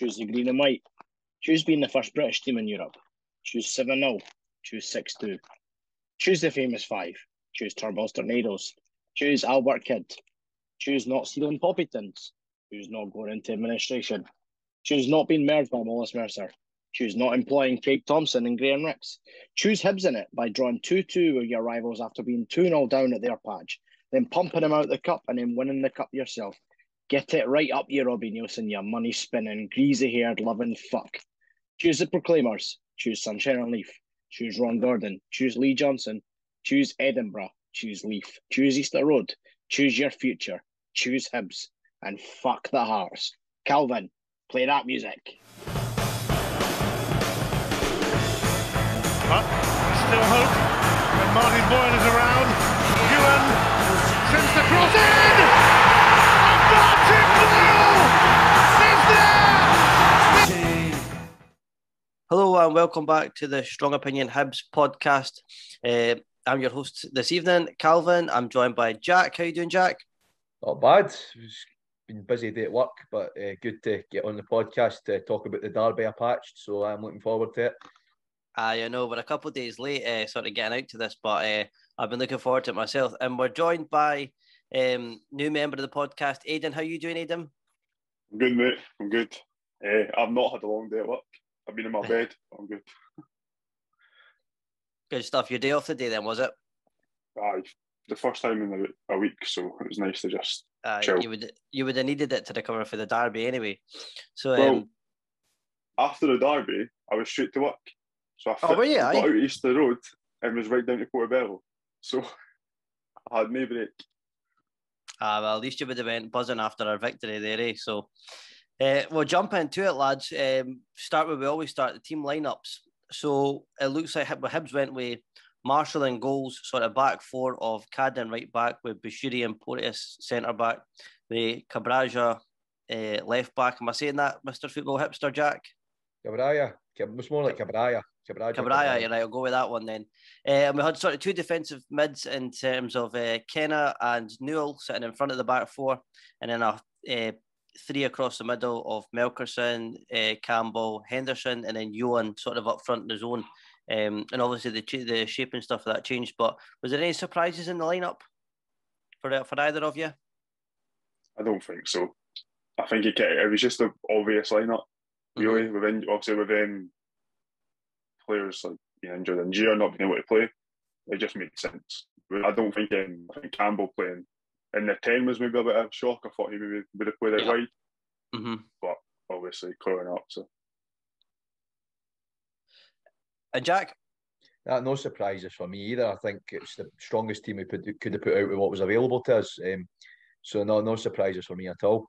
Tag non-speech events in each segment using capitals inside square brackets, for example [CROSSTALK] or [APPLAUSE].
Choose the green and white. Choose being the first British team in Europe. Choose 7 0. Choose 6 2. Choose the famous five. Choose Turnbull's Tornadoes. Choose Albert Kidd. Choose not stealing poppy tins. Choose not going into administration. Choose not being merged by Wallace Mercer. Choose not employing Craig Thomson and Graham Rix, Choose Hibs in it by drawing 2 2 with your rivals after being 2 0 down at their patch, then pumping them out the cup and then winning the cup yourself. Get it right up you, Robbie Neilson, you money spinning, greasy haired, loving fuck. Choose the Proclaimers. Choose Sunshine on Leith. Choose Ron Gordon. Choose Lee Johnson. Choose Edinburgh. Choose Leith. Choose Easter Road. Choose your future. Choose Hibs. And fuck the Hearts. Calvin, play that music. Still hope when Martin Boyle is around. Youan sends the cross in! Hello and welcome back to the Strong Opinion Hibs podcast. Uh, I'm your host this evening, Calvin. I'm joined by Jack. How you doing, Jack? Not bad. It's been a busy day at work, but uh, good to get on the podcast to talk about the Derby I patched. So I'm looking forward to it. I know we're a couple of days late, uh, sort of getting out to this, but uh, I've been looking forward to it myself. And we're joined by um, new member of the podcast, Aidan. How you doing, Aidan? I'm good, mate. I'm good. Uh, I've not had a long day at work. I've been in my bed. I'm good. Good stuff. Your day off today, then was it? Aye, the first time in a, a week, so it was nice to just Uh, chill. you would you would have needed it to recover for the derby anyway. So Well, um, After the derby, I was straight to work. So I Oh, were you? got Aye. out Easter Road and was right down to Portobello. So [LAUGHS] I had no break. Ah, well, at least you would have went buzzing after our victory there, eh? So, uh, we'll jump into it, lads. Um, start where we always start, the team lineups. So, it looks like Hib- Hibs went with Marshall and goals, sort of back four of Cadden right back with Bushiri and Porteous centre back, with Cabraja uh, left back. Am I saying that, Mr. Football Hipster Jack? Cabraya. It's more like Cabraya. Cabraya. Cabraya, you're right, I'll go with that one then. Uh, and we had sort of two defensive mids in terms of uh, Kenneh and Newell sitting in front of the back four, and then a uh, three across the middle of Melkersen, uh, Campbell, Henderson, and then Youan sort of up front in the zone. Um, and obviously the the shape and stuff of that changed. But was there any surprises in the lineup for for either of you? I don't think so. I think it, it was just an obvious lineup, really. Mm-hmm. Within obviously with um, players like being injured and Gio not being able to play, it just made sense. I don't think um, I think Campbell playing in the ten was maybe a bit of a shock. I thought he maybe would have played out Yeah. wide, Mm-hmm. but obviously clearing up. So And Jack, Uh, no surprises for me either. I think it's the strongest team we put, could have put out with what was available to us. Um, so no, no surprises for me at all.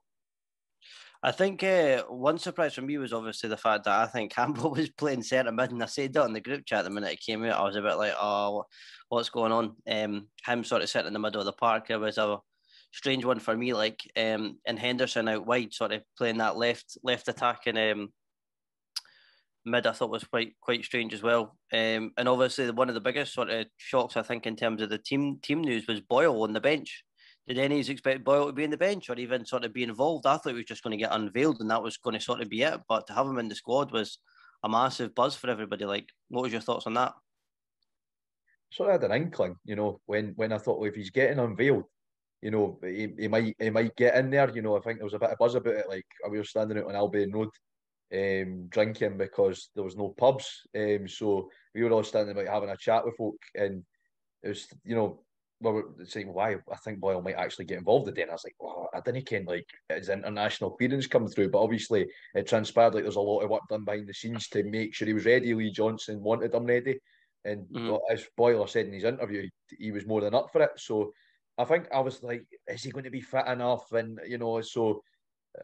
I think uh, one surprise for me was obviously the fact that I think Campbell [LAUGHS] was playing centre mid, and I said that in the group chat the minute it came out. I was a bit like, "Oh, what's going on?" Um, him sort of sitting in the middle of the park. It was a strange one for me. Like, um, and Henderson out wide, sort of playing that left left attacking um mid. I thought was quite quite strange as well. Um, and obviously one of the biggest sort of shocks I think in terms of the team team news was Boyle on the bench. Did any expect Boyle to be in the bench or even sort of be involved? I thought he was just going to get unveiled and that was going to sort of be it. But to have him in the squad was a massive buzz for everybody. Like, what was your thoughts on that? Sort of had an inkling, you know, when when I thought, well, if he's getting unveiled, you know, he, he might he might get in there. You know, I think there was a bit of buzz about it. Like we were standing out on Albion Road, um, drinking because there was no pubs. Um, so we were all standing about having a chat with folk, and it was, you know, we were saying why I think Boyle might actually get involved again. I was like, well, I didn't ken like his international clearance come through, but obviously it transpired like there's a lot of work done behind the scenes to make sure he was ready. Lee Johnson wanted him ready, and Mhm. as Boyle said in his interview, he, he was more than up for it. So I think I was like, is he going to be fit enough? And you know, so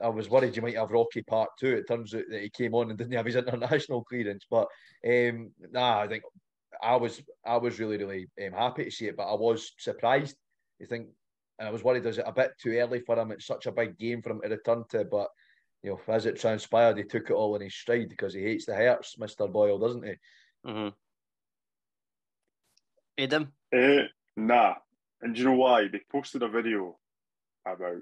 I was worried you might have Rocky Part Two. It turns out that he came on and didn't have his international clearance, but um, nah, I think I was I was really really um, happy to see it, but I was surprised. I think, and I was worried is it a bit too early for him? It's such a big game for him to return to, but you know, as it transpired, he took it all in his stride because he hates the Hearts, Mister Boyle, doesn't he? Mm-hmm. Adam? Uh, nah. And do you know why? They posted a video about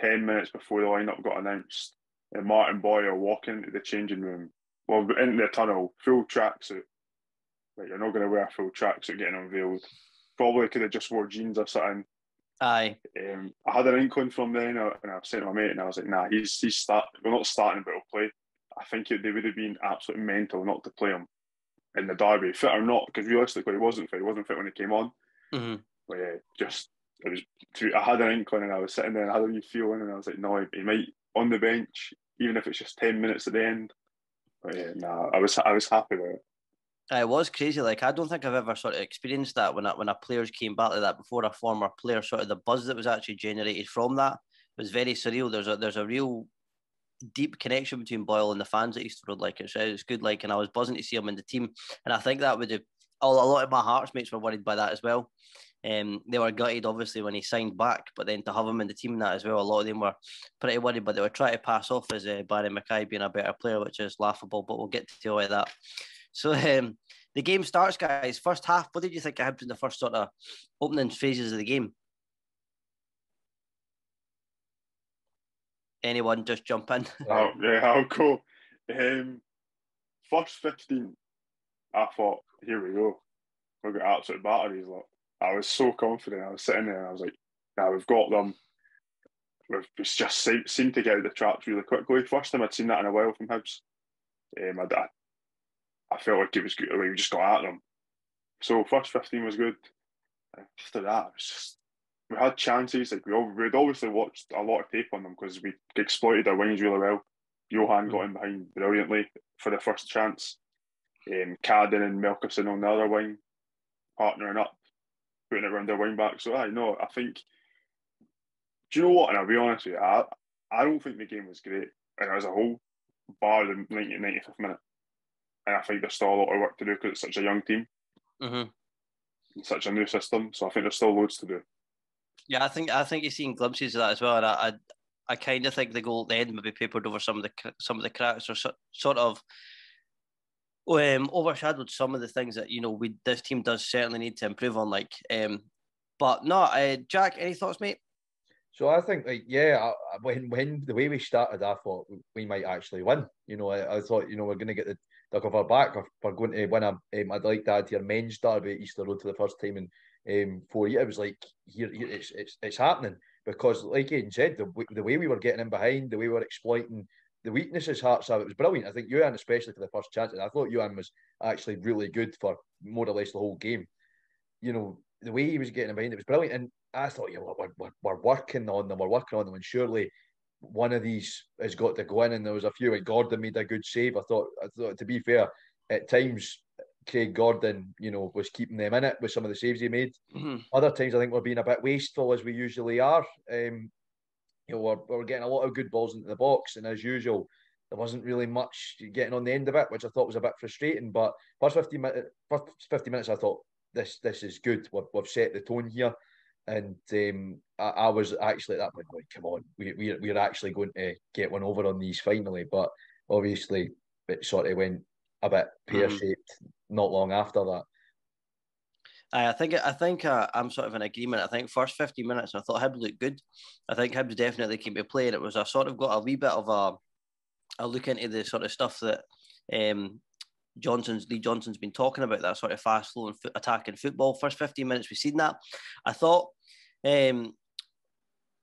10 minutes before the lineup got announced and Martin Boyle walking into the changing room, well, into the tunnel, full tracksuit. Like you're not going to wear a full tracksuit getting unveiled. Probably could have just wore jeans or something. Aye. Um, I had an inkling from then, and I was saying to my mate, and I was like, "Nah, he's he's start. We're not starting, but he'll play." I think it, they would have been absolutely mental not to play him in the derby, fit or not, because realistically, he wasn't fit. He wasn't fit when he came on. Mm-hmm. Yeah, just it was. I had an inkling, and I was sitting there, and I had a wee feeling, and I was like, "No, he might on the bench, even if it's just ten minutes at the end." But yeah, nah, I was I was happy with it. It was crazy. Like I don't think I've ever sort of experienced that when a, when a players came back like that before a former player. Sort of the buzz that was actually generated from that was very surreal. There's a there's a real deep connection between Boyle and the fans at Easter Road. Like it's it's good. Like and I was buzzing to see him in the team, and I think that would have. A lot of my hearts mates were worried by that as well. Um, they were gutted, obviously, when he signed back, but then to have him in the team that as well, a lot of them were pretty worried, but they were trying to pass off as uh, Barrie McKay being a better player, which is laughable, but we'll get to all of that. So [LAUGHS] um, the game starts, guys. First half, what did you think Hibs in the first sort of opening phases of the game? Anyone just jump in? [LAUGHS] Oh, yeah, I'll go. Um, first 15, I thought, here we go. We've got absolute batteries. Look. I was so confident. I was sitting there and I was like, now we've got them. We've just seemed to get out of the traps really quickly. First time I'd seen that in a while from Hibs. Um, I, I felt like it was good. We just got at them. So first 15 was good. After that, just we had chances. Like we we'd obviously watched a lot of tape on them because we exploited our wings really well. Youan got in behind brilliantly for the first chance. Um, Cadden and Melkersen on the other wing, partnering up, putting it around their wing back. So I know I think. Do you know what? And I'll be honest with you, I, I don't think the game was great, and as a whole, bar the 90, 95th minute. And I think there's still a lot of work to do because it's such a young team, mm-hmm. such a new system. So I think there's still loads to do. Yeah, I think I think you've seen glimpses of that as well, and I I, I kind of think the goal at the end maybe papered over some of the some of the cracks or so, sort of um, overshadowed some of the things that you know we this team does certainly need to improve on. Like, um, but no, uh, Jack, any thoughts, mate? So I think, like, yeah, when when the way we started, I thought we might actually win. You know, I, I thought, you know, we're going to get the duck off our back. If we're going to win a, um, I'd like to add your men's derby at Easter Road for the first time in um, four years. It was like, here, here it's, it's, it's happening because, like Aidan said, the, the way we were getting in behind, the way we were exploiting the weaknesses Hearts have, it was brilliant. I think Youan, especially for the first chance, and I thought Youan was actually really good for more or less the whole game. You know, the way he was getting in behind, it was brilliant. And I thought, yeah, we're, we're, we're working on them, we're working on them, and surely one of these has got to go in. And there was a few, and Gordon made a good save. I thought, I thought to be fair, at times Craig Gordon, you know, was keeping them in it with some of the saves he made. Mm-hmm. Other times, I think we're being a bit wasteful as we usually are. Um, you know, we're, we're getting a lot of good balls into the box, and as usual, there wasn't really much getting on the end of it, which I thought was a bit frustrating. But first 50 minutes, first 50 minutes, I thought this this is good. We've, we've set the tone here. And um, I, I, was actually at that point like, come on, we, we, we're actually going to get one over on these finally. But obviously, it sort of went a bit pear shaped mm-hmm. not long after that. I think I think uh, I'm sort of in agreement. I think first 50 minutes, I thought Hibs looked good. I think Hibs definitely came to play, and it was I sort of got a wee bit of a, a look into the sort of stuff that um, Johnson's Lee Johnson's been talking about that sort of fast flowing foot attacking football. First 15 minutes, we've seen that. I thought um,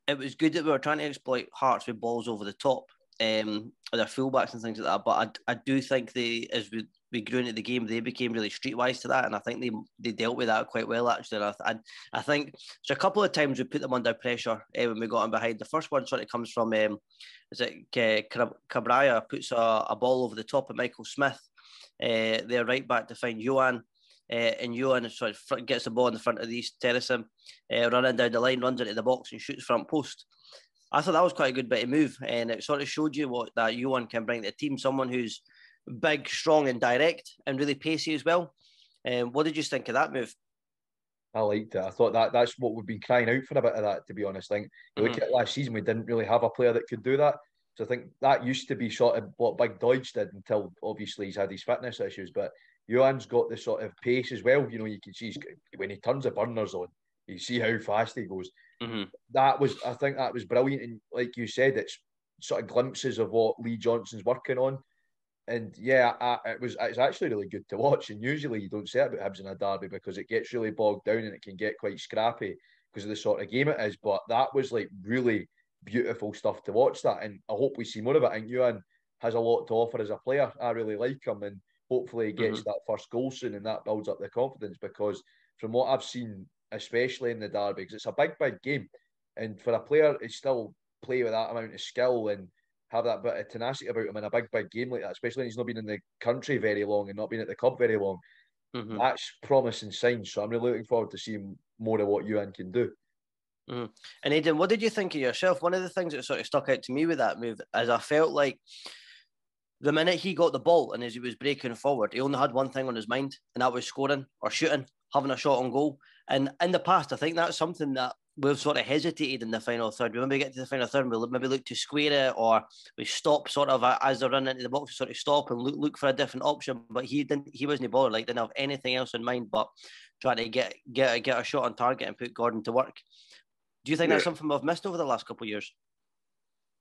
it was good that we were trying to exploit Hearts with balls over the top, um, their fullbacks and things like that. But I, I do think they, as we, we grew into the game, they became really streetwise to that, and I think they they dealt with that quite well actually. And I, I, I think so. A couple of times we put them under pressure uh, when we got in behind. The first one sort of comes from um, is it uh, Cabraia puts a, a ball over the top of Michael Smith uh, they're right back to find Youan. Uh, and Youan sort of gets the ball in the front of the East Terracing, uh, running down the line, runs into the box and shoots front post. I thought that was quite a good bit of move, and it sort of showed you what that Youan can bring to the team. Someone who's big, strong, and direct, and really pacey as well. Um, what did you think of that move? I liked it. I thought that that's what we've been crying out for a bit of that, to be honest. I think you mm-hmm. look at last season, we didn't really have a player that could do that. So I think that used to be sort of what Big Doidge did until obviously he's had his fitness issues. But Youan's got the sort of pace as well. You know, you can see when he turns the burners on, you see how fast he goes. Mm-hmm. That was, I think, that was brilliant. And like you said, it's sort of glimpses of what Lee Johnson's working on. And yeah, I, it was it's actually really good to watch. And usually you don't say it about Hibs in a derby because it gets really bogged down and it can get quite scrappy because of the sort of game it is. But that was like really beautiful stuff to watch that. And I hope we see more of it. And think Youan has a lot to offer as a player. I really like him and hopefully he gets mm-hmm. that first goal soon and that builds up the confidence because from what I've seen, especially in the derby, because it's a big, big game. And for a player to still play with that amount of skill and have that bit of tenacity about him in a big, big game like that, especially when he's not been in the country very long and not been at the club very long, mm-hmm. that's promising signs. So I'm really looking forward to seeing more of what Youan can do. Mm. And Aidan, what did you think of yourself? One of the things that sort of stuck out to me with that move is I felt like the minute he got the ball and as he was breaking forward, he only had one thing on his mind, and that was scoring or shooting, having a shot on goal. And in the past, I think that's something that we've sort of hesitated in the final third. We maybe get to the final third, we'll maybe look to square it, or we stop sort of uh, as they're running into the box, we sort of stop and look look for a different option. But he didn't. He wasn't bothered. Like didn't have anything else in mind but trying to get get get a shot on target and put Gordon to work. Do you think yeah. that's something we've missed over the last couple of years?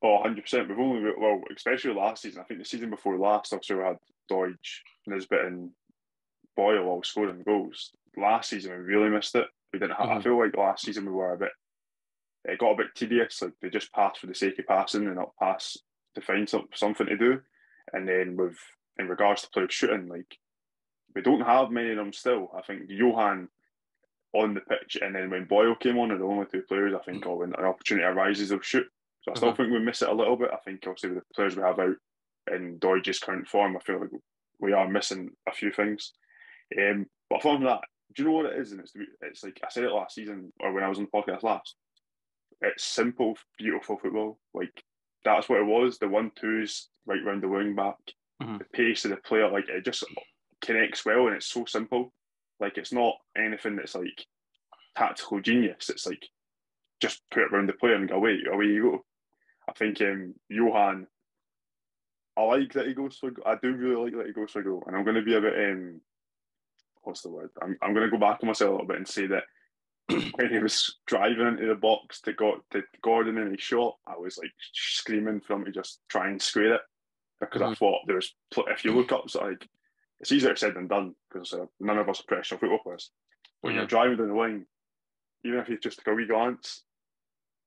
Oh, 100%. We've only, well, especially last season. I think the season before last, also we had Doidge, Nisbet, and Boyle all scoring goals. Last season, we really missed it. We didn't have, mm-hmm. I feel like last season we were a bit, it got a bit tedious. Like they just passed for the sake of passing and not pass to find some, something to do. And then with, in regards to players shooting, like we don't have many of them still. I think Youan on the pitch, and then when Boyle came on, are the only two players I think, oh, when an opportunity arises, they'll shoot. So I still mm-hmm. think we miss it a little bit. I think obviously with the players we have out in Doidge's current form, I feel like we are missing a few things. Um, but from that, do you know what it is? And it's it's like I said it last season or when I was on the podcast last. It's simple, beautiful football. Like that's what it was. The one twos right round the wing back, mm-hmm. the pace of the player, like it just connects well, and it's so simple. Like it's not anything that's like tactical genius. It's like just put it around the player and go away, away you go. I think um, Youan, I like that he goes for. I do really like that he goes for goal, and I'm going to be a bit. Um, what's the word? I'm, I'm going to go back on myself a little bit and say that [CLEARS THROAT] when he was driving into the box to go to Gordon and he shot, I was like screaming for him to just try and square it because mm-hmm. I thought there was. If you look up, so like it's easier said than done because uh, none of us are professional football players. When mm-hmm. you're driving down the wing, even if you just take a wee glance,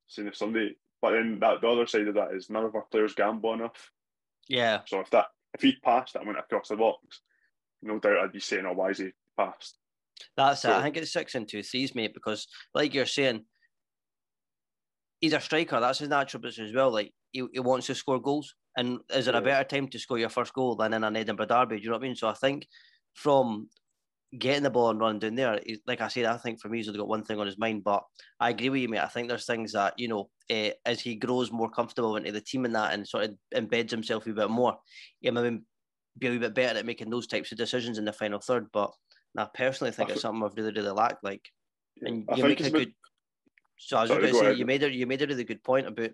seeing if somebody. But then that the other side of that is none of our players gamble enough. Yeah. So if that if he passed that went across the box, no doubt I'd be saying, "Oh, why is he passed?" That's so, it. I think it's six and two threes, mate. Because like you're saying, he's a striker. That's his natural position as well. Like he, he wants to score goals. And is there yeah. a better time to score your first goal than in an Edinburgh derby? Do you know what I mean? So I think from getting the ball and running down there, like I said, I think for me, he's only got one thing on his mind. But I agree with you, mate. I think there's things that, you know, uh, as he grows more comfortable into the team and that and sort of embeds himself a bit more, he maybe be a wee bit better at making those types of decisions in the final third. But I personally think I it's something I've really, really lacked. Like, and you make a good. So I was Sorry, just going to say, you made, a, you made a really good point about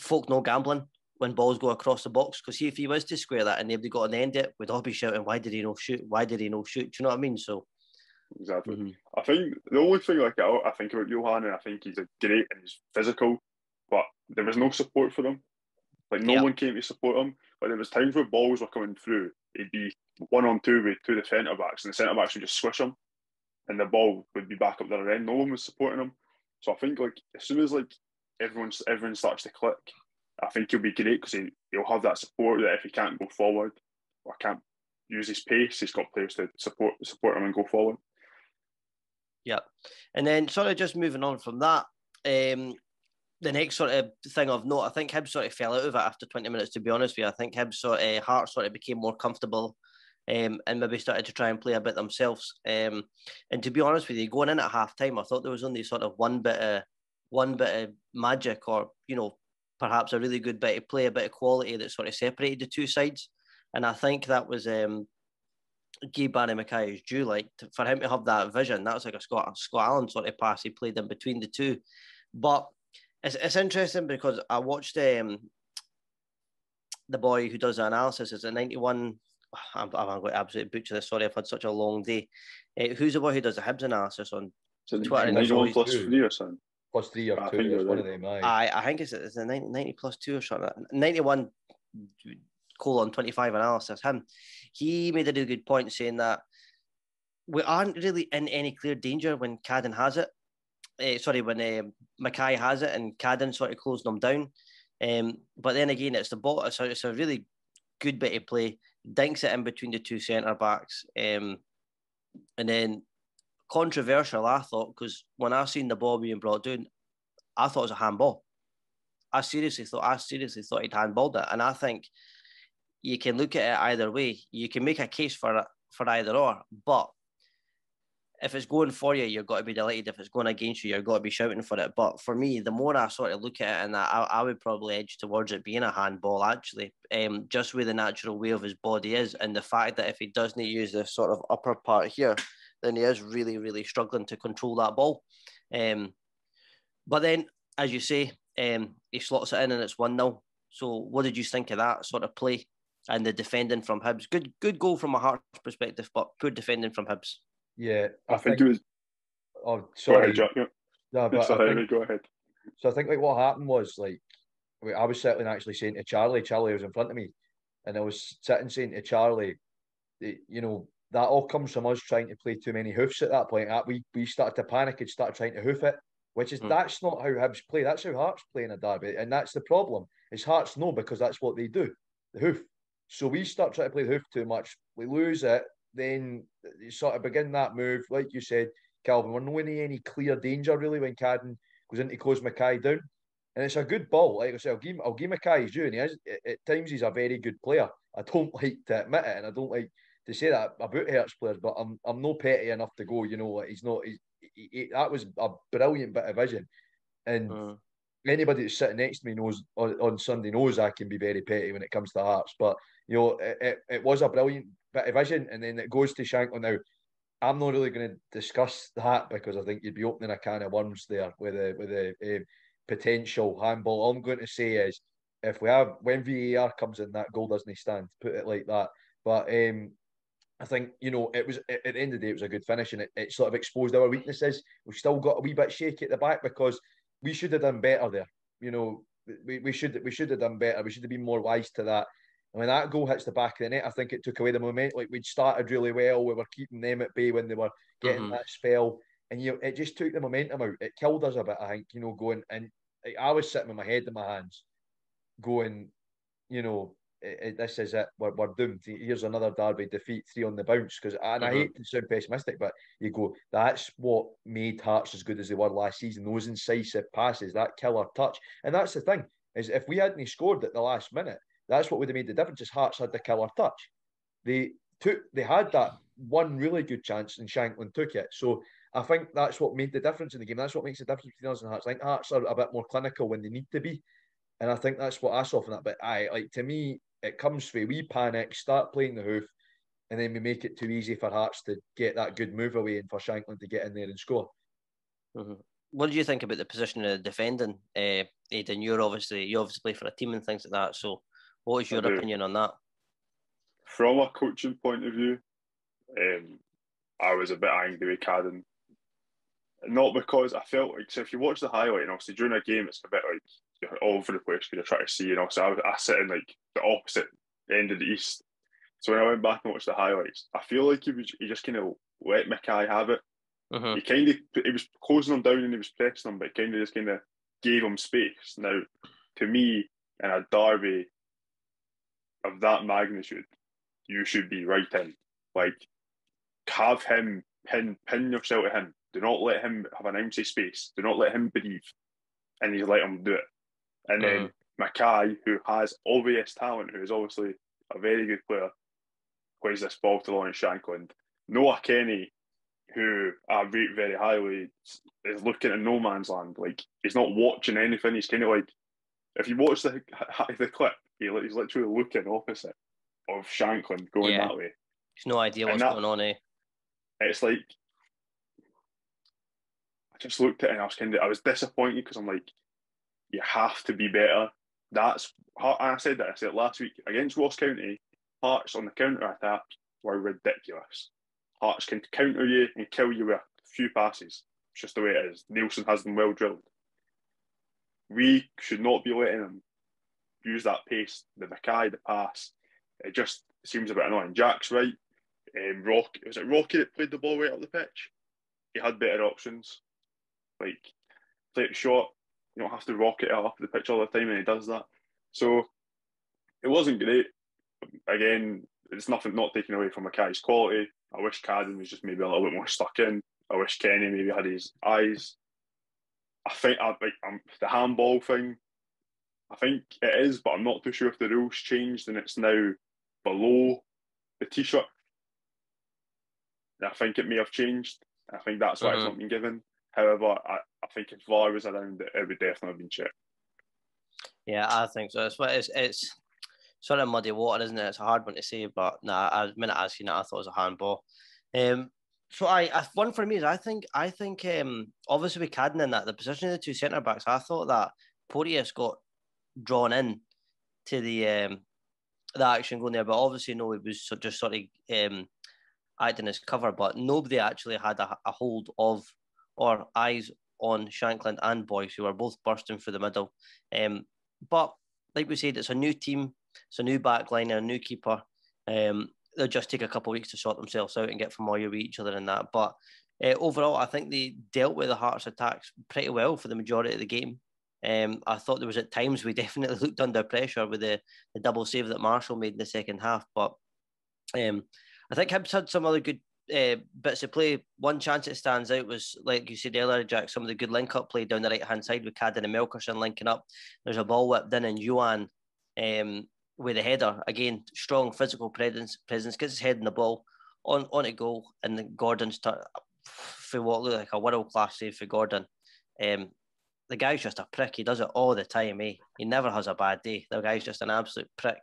folk no gambling when balls go across the box. Because if he was to square that and they'd got an end it, we'd all be shouting, "Why did he not shoot? Why did he not shoot?" Do you know what I mean? So exactly. Mm-hmm. I think the only thing like I, think about Youan, and I think he's a great and he's physical, but there was no support for him. Like no one came to support him. But there was times where balls were coming through, he'd be one on two with two of the centre backs, and the centre backs would just swish him, and the ball would be back up there end. No one was supporting him. So I think like as soon as like everyone everyone starts to click, I think he'll be great because he, he'll have that support that if he can't go forward or can't use his pace, he's got players to support support him and go forward. Yeah, and then sort of just moving on from that, um, the next sort of thing of note, I think Hibs sort of fell out of it after 20 minutes, to be honest with you. I think Hibs sort of, Heart sort of became more comfortable um, and maybe started to try and play a bit themselves. Um, and to be honest with you, going in at half time, I thought there was only sort of one bit of one bit of magic or, you know, perhaps a really good bit of play, a bit of quality that sort of separated the two sides. And I think that was um, Guy Barrie McKay's due. Like to, for him to have that vision, that was like a Scott Scott Allan sort of pass he played in between the two. But it's, it's interesting because I watched um, the boy who does the analysis is a 91 I'm, I'm going to absolutely butcher this. Sorry, I've had such a long day. Uh, who's the boy who does the Hibs analysis on so Twitter? 91 plus three or something. plus three or I two. think It's you're one of them. Aye. I I think it's, it's a 90, 90 plus two or something. 91 colon 25 analysis. Him, he made a really good point saying that we aren't really in any clear danger when Cadden has it. Eh, sorry, when uh, McKay has it and Cadden sort of closing them down. Um, but then again, it's the ball. It's a, it's a really good bit of play. Dinks it in between the two centre backs. Um, and then controversial, I thought, because when I seen the ball being brought down, I thought it was a handball. I seriously thought I seriously thought he'd handballed it, and I think you can look at it either way. You can make a case for it for either or, but if it's going for you, you've got to be delighted. If it's going against you, you've got to be shouting for it. But for me, the more I sort of look at it, and I, I would probably edge towards it being a handball, actually, um, just with the natural way of his body is, and the fact that if he doesn't use the sort of upper part here, then he is really, really struggling to control that ball. Um, but then, as you say, um, he slots it in and it's 1 0. So, what did you think of that sort of play and the defending from Hibs? Good good goal from a Hearts perspective, but poor defending from Hibs. Yeah, I think it was. Oh, Go sorry. ahead, Jack. Yeah. No, but Sorry, think, go ahead. so I think like what happened was like I was sitting actually saying to Charlie, Charlie was in front of me, and I was sitting saying to Charlie, you know, that all comes from us trying to play too many hoofs at that point. That we we started to panic and started trying to hoof it, which is Hmm. that's not how Hibs play. That's how Hearts play in a derby, and that's the problem. Is Hearts know because that's what they do, the hoof. So we start trying to play the hoof too much. We lose it, then you sort of begin that move, like you said, Calvin. We're not in any clear danger really when Cadden goes in to close McKay down. And it's a good ball. Like I said, I'll give, I'll give McKay his due. And he is, at, times he's a very good player. I don't [LAUGHS] like to admit it, and I don't like to say that about Hearts players, but I'm I'm no petty enough to go. You know, like he's not. He's, he, he, that was a brilliant bit of vision. And Mm. anybody that's sitting next to me knows on, on Sunday knows I can be very petty when it comes to Hearts. But you know, it, it, it was a brilliant bit of vision, and then it goes to Shankland now. I'm not really going to discuss that because I think you'd be opening a can of worms there with a with a, uh potential handball. All I'm going to say is if we have when VAR comes in, that goal doesn't stand. Put it like that. But um, I think you know it was at the end of the day it was a good finish and it, it sort of exposed our weaknesses. We've still got a wee bit shaky at the back because we should have done better there. You know, we, we should we should have done better. We should have been more wise to that. And when that goal hits the back of the net, I think it took away the momentum. Like we'd started really well, we were keeping them at bay when they were getting Mhm. that spell, and you know, it just took the momentum out. It killed us a bit, I think. You know, going and I was sitting with my head in my hands, going, you know, this is it. We're, we're doomed. Here's another derby defeat, three on the bounce. Because and I Mhm. hate to sound pessimistic, but you go, that's what made Hearts as good as they were last season. Those incisive passes, that killer touch, and that's the thing is if we hadn't scored at the last minute, that's what would have made the difference. Is Hearts had the killer touch. They took, they had that one really good chance, and Shankland took it. So I think that's what made the difference in the game. That's what makes the difference between us and Hearts. I think Hearts are a bit more clinical when they need to be. And I think that's what I saw from that. But I like to me, it comes through we panic, start playing the hoof, and then we make it too easy for Hearts to get that good move away and for Shankland to get in there and score. Mhm. What do you think about the position of the defending? Uh, Aidan, you're obviously you obviously play for a team and things like that. So, what is your do. opinion on that? From a coaching point of view, um, I was a bit angry with Cadden. Not because I felt like, so if you watch the highlight, and obviously during a game, it's a bit like you're all over the place because you're trying to see, and also I, was- I sit in like the opposite end of the east. So when I went back and watched the highlights, I feel like he, was, he just kind of let McKay have it. Mhm. He kind of he was closing him down and he was pressing him, but he kind of just kind of gave him space. Now, to me, in a derby of that magnitude, you should be right in. Like, have him pin pin yourself to him. Do not let him have an empty space. Do not let him breathe, and you let him do it. And then mm-hmm. McKay, who has obvious talent, who is obviously a very good player, plays this ball to Lawrence Shankland. Nohan Kenneh, who I rate very highly, is looking at no man's land. Like he's not watching anything. He's kind of like, if you watch the [LAUGHS] the clip, he, he's literally looking opposite of Shankland going Yeah. that way. He's no idea what's that- going on. Eh? It's like I just looked at it and I was kind of I was disappointed because I'm like, you have to be better. That's I said that I said last week against Ross County. Hearts on the counter attack were ridiculous. Hearts can counter you and kill you with a few passes. It's just the way it is. Neilson has them well drilled. we should not be letting them use that pace, the McKay, the pass. It just seems a bit annoying. Jack's right. Um, Rock was it Rocky that played the ball right up the pitch? He had better options. Like play it short. You don't have to rock it up the pitch all the time, and he does that. So it wasn't great. Again, it's nothing not taking away from McKay's quality. I wish Cadden was just maybe a little bit more stuck in. I wish Kenneh maybe had his eyes. I think I like um, the handball thing. I think it is, but I'm not too sure if the rules changed and it's now below the t-shirt. I think it may have changed. I think that's why mm-hmm. it's not been given. However, I, I think if VAR was around, it, it would definitely have been checked. Yeah, I think so. It's it's, it's sort of muddy water, isn't it? It's a hard one to say, but nah, I, the minute I seen it, I thought it was a handball. Um, so I, I, one for me is I think I think um obviously with Cadden in that the position of the two centre backs, I thought that Porteous got drawn in to the um the action going there, but obviously no, it was just sort of um acting as cover, but nobody actually had a, a hold of or eyes on Shankland and Boyce, who are both bursting through the middle. Um, but like we said, it's a new team, it's a new backline, a new keeper. Um, they'll just take a couple of weeks to sort themselves out and get familiar with each other and that. But uh, overall, I think they dealt with the Hearts attacks pretty well for the majority of the game. Um, I thought there was at times we [LAUGHS] definitely looked under pressure with the, the double save that Marshall made in the second half. But um, I think Hibs had some other good uh, bits of play. One chance that stands out was, like you said earlier, Jack, some of the good link up play down the right hand side with Cadden and Melkersen linking up. There's a ball whipped in, and Youan um, with a header again, strong physical presence, presence gets his head in the ball on on a goal, and Gordon's t- for what looked like a world class save for Gordon. Um, the guy's just a prick. He does it all the time. Eh? He never has a bad day. The guy's just an absolute prick.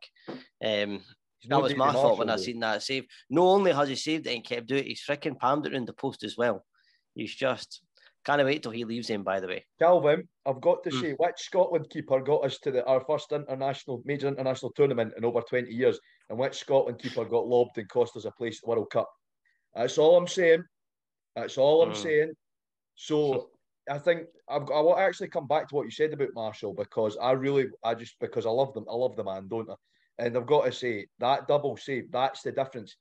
Um, that was my thought when I seen that save. Not only has he saved it and kept doing it, he's freaking palmed it in the post as well. He's just can't wait till he leaves him. By the way, Calvin, I've got to mm. say, which Scotland keeper got us to the, our first international major international tournament in over twenty years, and which Scotland keeper got lobbed and cost us a place at the World Cup? That's all I'm saying. That's all I'm mm. saying. So I think I've got, I want to actually come back to what you said about Marshall because I really, I just because I love them, I love the man, don't I? And I've got to say that double save, that's the difference.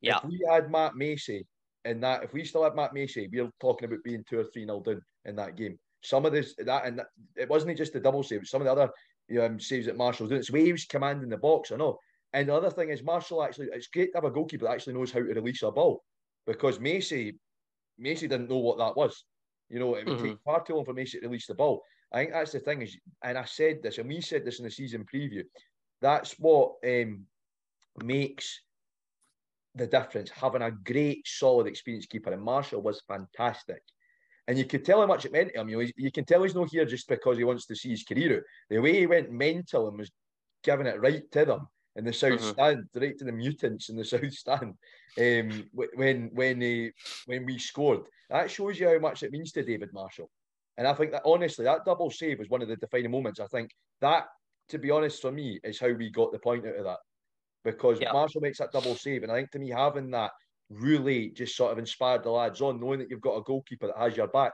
Yeah. If we had Matt Macey in that, if we still had Matt Macey, we're talking about being two or three nil down in that game. Some of this that and that, it wasn't just the double save, some of the other um, saves that Marshall's doing. It's waves commanding the box, I know. And the other thing is Marshall actually it's great to have a goalkeeper that actually knows how to release a ball. Because Macey, Macey didn't know what that was. You know, it would mm-hmm. take far too long for Macey to release the ball. I think that's the thing is, and I said this, and we said this in the season preview. That's what um, makes the difference. Having a great, solid, experienced keeper, and Marshall was fantastic. And you could tell how much it meant to him. You, know, you can tell he's not here just because he wants to see his career out. The way he went mental and was giving it right to them in the south mm-hmm. stand, right to the mutants in the south stand, um, when when he, when we scored, that shows you how much it means to David Marshall. And I think that honestly, that double save was one of the defining moments. I think that to be honest, for me, is how we got the point out of that. Because yeah. Marshall makes that double save. And I think to me, having that really just sort of inspired the lads on, knowing that you've got a goalkeeper that has your back.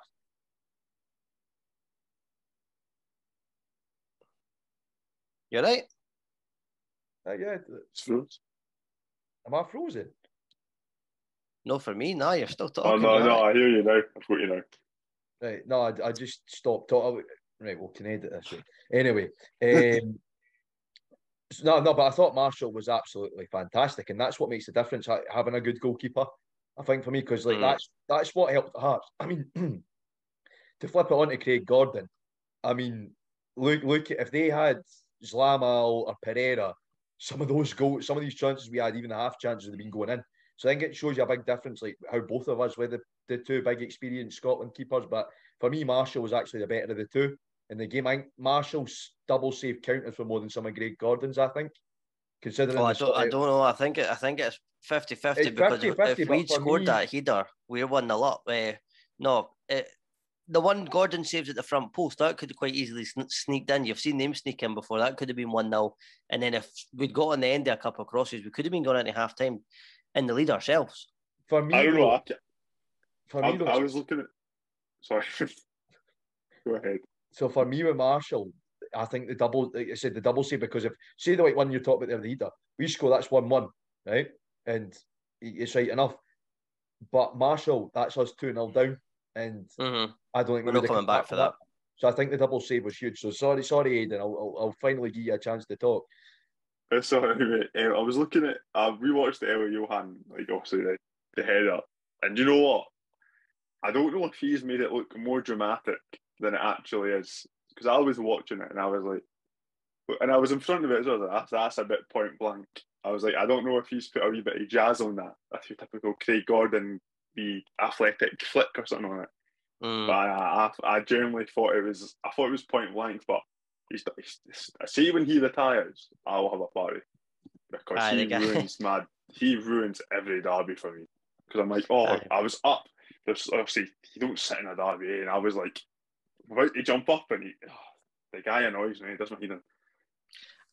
You're right. Uh, yeah, it's frozen. Am I frozen? No, for me, no, you're still talking. Oh, no, no, I hear you now. I've got you now. Right, no, I, I just stopped talking. Right, we can edit this. Anyway, [LAUGHS] um, no, no, but I thought Marshall was absolutely fantastic, and that's what makes the difference having a good goalkeeper. I think for me, because like mm. that's that's what helped the Hearts. I mean, [CLEARS THROAT] to flip it on to Craig Gordon, I mean, look, look, if they had Zlamal or Pereira, some of those goals, some of these chances we had, even the half chances, have been going in. So I think it shows you a big difference, like how both of us were the, the two big experienced Scotland keepers. But for me, Marshall was actually the better of the two in the game. I think Marshall's double save counted for more than some of Greg Gordon's, I think. Considering oh, I, don't, I don't know. I think it, I think it's 50-50 because 50, if, if we'd scored me... that header, we're one nil up. Uh, no, it, the one Gordon saves at the front post that could have quite easily sneaked in. You've seen them sneak in before. That could have been one 0 And then if we'd got on the end of a couple of crosses, we could have been going into half time in the lead ourselves. For me, I don't know. For me, I, I was looking at. Sorry. [LAUGHS] Go ahead. so for me with Marshall, I think the double, like I said, the double save because if say the white one you talked about there, the leader, we score that's one one, right? And it's right enough. But Marshall, that's us two 0 down, and Mhm. I don't think We're we not coming come back for that. So I think the double save was huge. So sorry, sorry, Aidan. I'll, I'll, I'll finally give you a chance to talk. Uh, Sorry, [LAUGHS] mate. Um, I was looking at. I rewatched the Élie Youan, like obviously the, the header, and you know what? I don't know if he's made it look more dramatic than it actually is. Because I was watching it and I was like, and I was in front of it as well. I was like, that's, that's a bit point blank. I was like, I don't know if he's put a wee bit of jazz on that. That's your typical Craig Gordon, the athletic flick or something on it. Mm. But I, I, I genuinely thought it was. I thought it was point blank, but he's. he's see when he retires, I will have a party because Aye, he ruins mad. He ruins every derby for me because I'm like, oh, Aye. I was up. There's obviously he don't sit in a derby, eh? and I was like about to jump up, and he, oh, the guy annoys me. He doesn't he?